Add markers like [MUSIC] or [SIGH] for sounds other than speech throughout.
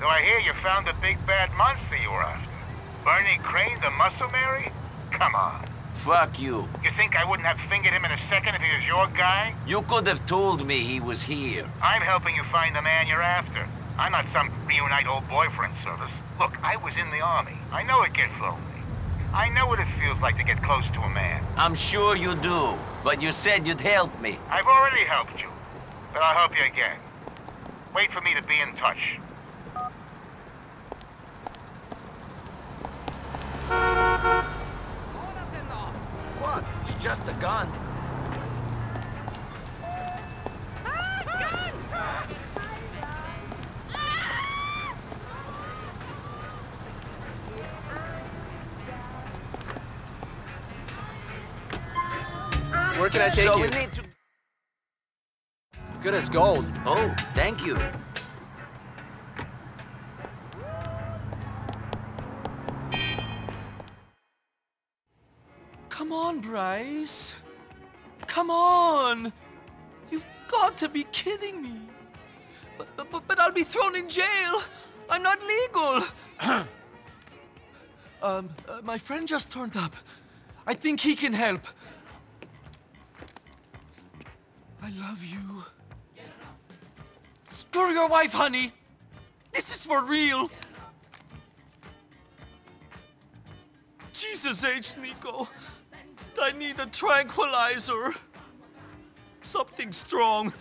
So I hear you found the big bad monster you were after. Bernie Crane, the muscle Mary? Come on. Fuck you. You think I wouldn't have fingered him in a second if he was your guy? You could have told me he was here. I'm helping you find the man you're after. I'm not some reunite old boyfriend service. Look, I was in the army. I know it gets lonely. I know what it feels like to get close to a man. I'm sure you do, but you said you'd help me. I've already helped you, but I'll help you again. Wait for me to be in touch. What? It's just a gun. Where can I take so you? we need to... Good as gold. Oh, thank you. Come on, Bryce. Come on. You've got to be kidding me. But, but, but, I'll be thrown in jail. I'm not legal. [CLEARS THROAT] um, uh, my friend just turned up. I think he can help. I love you. Screw your wife, honey. This is for real. Jesus H, Nico. I need a tranquilizer. Something strong.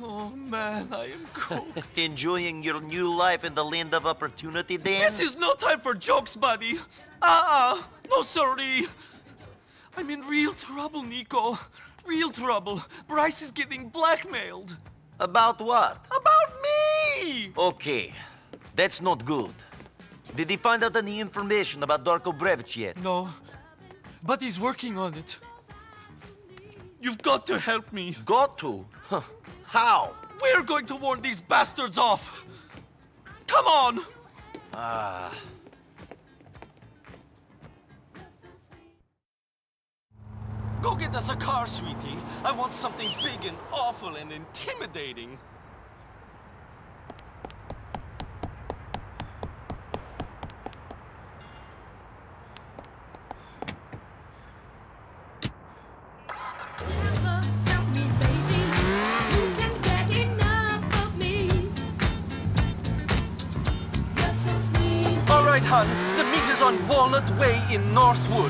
Oh man, I am cooked. [LAUGHS] Enjoying your new life in the land of opportunity, Dan? this is no time for jokes, buddy. Uh-uh. No sorry. I'm in real trouble, Nico. Real trouble. Bryce is getting blackmailed. About what? About me! Okay, that's not good. Did he find out any information about Darko Brevic yet? No, but he's working on it. You've got to help me. Got to? Huh. How? We're going to warn these bastards off. Come on! Ah. Go get us a car, sweetie. I want something big and awful and intimidating. The meet is on Walnut Way in Northwood.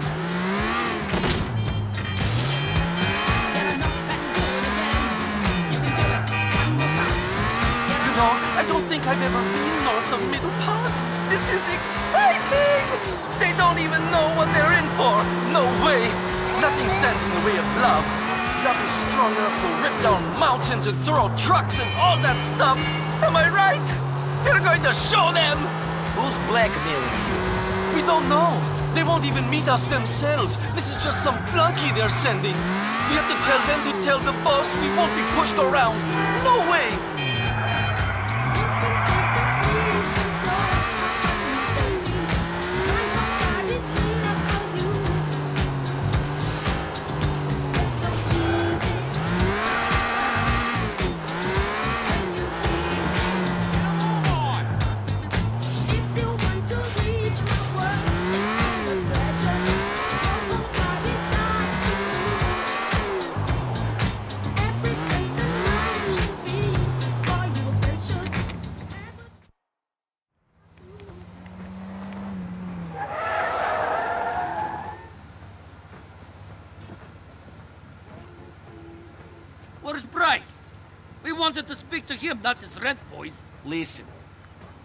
You know, I don't think I've ever been north of Middle Park. This is exciting! They don't even know what they're in for. No way. Nothing stands in the way of love. Is strong enough to rip down mountains and throw trucks and all that stuff. Am I right? You're going to show them! Blackmailing you? We don't know. They won't even meet us themselves. This is just some flunky they're sending. We have to tell them to tell the boss we won't be pushed around. No way! Where's Bryce? We wanted to speak to him, not his rent boys. Listen,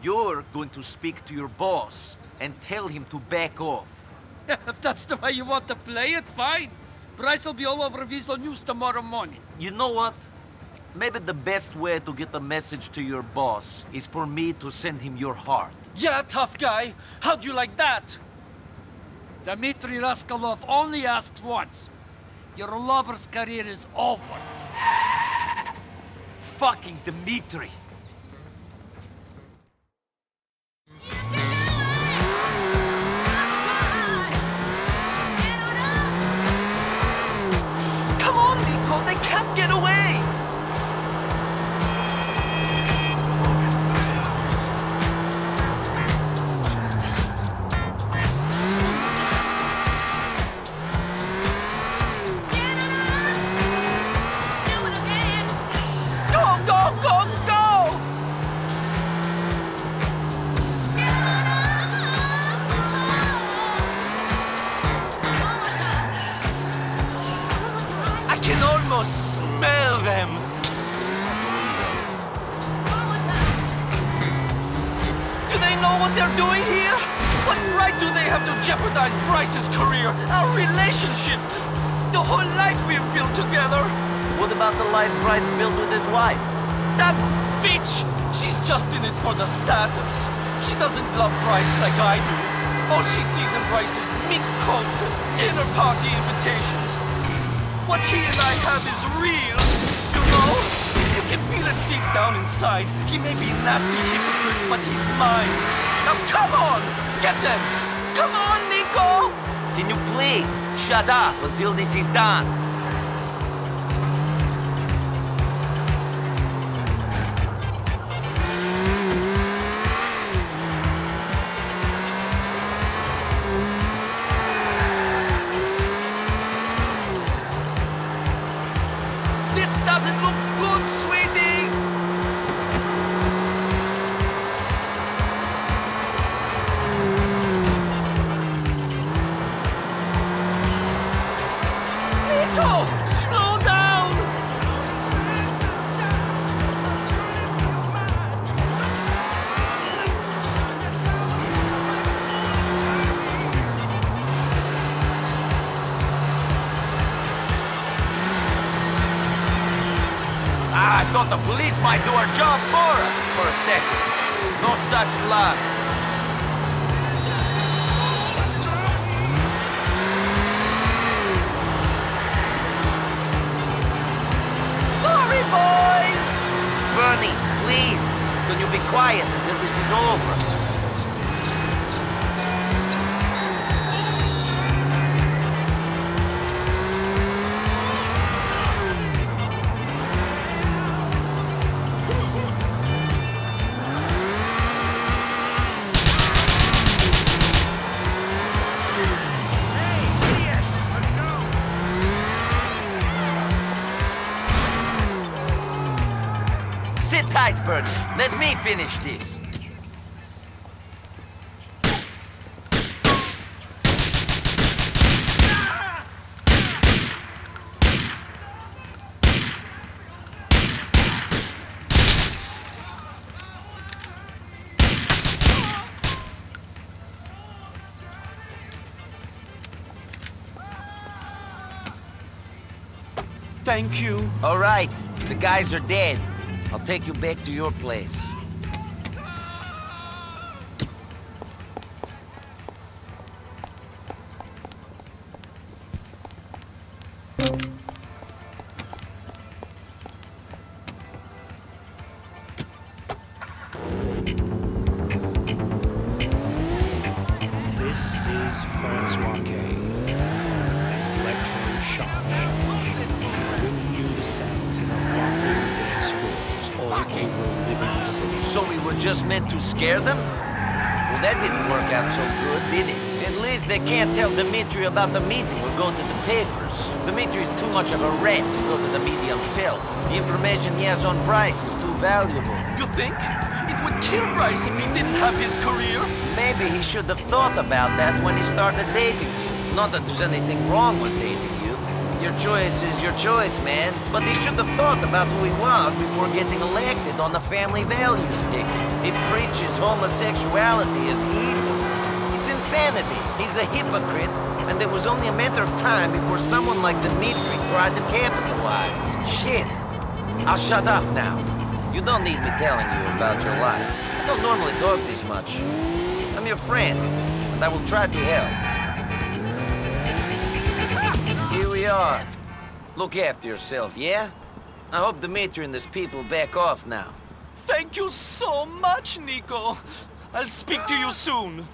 you're going to speak to your boss and tell him to back off. [LAUGHS] if that's the way you want to play it, fine. Bryce will be all over Weazel News tomorrow morning. You know what? Maybe the best way to get a message to your boss is for me to send him your heart. Yeah, tough guy. How'd you like that? Dimitri Rascalov only asks once. Your lover's career is over. Fucking Dimitri! can almost smell them. Do they know what they're doing here? What right do they have to jeopardize Bryce's career, our relationship, the whole life we've built together? What about the life Bryce built with his wife? That bitch! She's just in it for the status. She doesn't love Bryce like I do. All she sees in Bryce is meat coats and dinner party invitations. What he and I have is real, you know? You can feel it deep down inside. He may be a nasty hypocrite, but he's mine. Now come on! Get them! Come on, Nico! Can you please shut up until this is done? The police might do our job for us for a second. No such luck. Sorry, boys! Bernie, please, can you be quiet until this is over? Tight. Let me finish this. Thank you. All right, the guys are dead. I'll take you back to your place. This is Francois K. Electro-Choc. Bringing you the sounds in a rocking dance floors all over Liberty City. So we were just meant to scare them? Well, that didn't work out so good, did it? At least they can't tell Dimitri about the meeting or go to the papers. Dimitri's too much of a rat to go to the media himself. The information he has on Bryce is too valuable. You think? It would kill Bryce if he didn't have his career. Maybe he should have thought about that when he started dating you. Not that there's anything wrong with dating you. Your choice is your choice, man. But he should have thought about who he was before getting elected on the family values ticket. He preaches homosexuality as evil. It's insanity. He's a hypocrite, and it was only a matter of time before someone like Dimitri tried to capitalize. Shit. I'll shut up now. You don't need me telling you about your life. I don't normally talk this much. I'm your friend, and I will try to help. We are. Look after yourself, yeah? I hope Dimitri and his people back off now. Thank you so much, Nico. I'll speak to you soon.